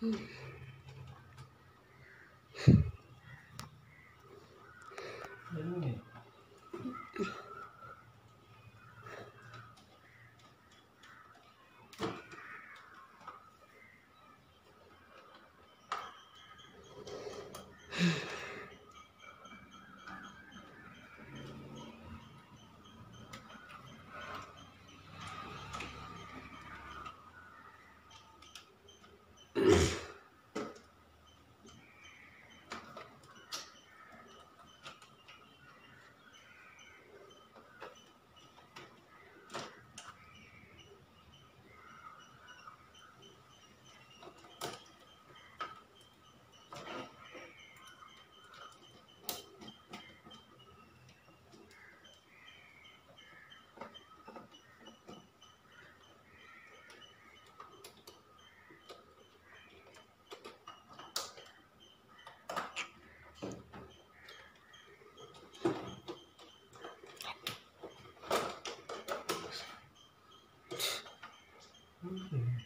嗯。Okay.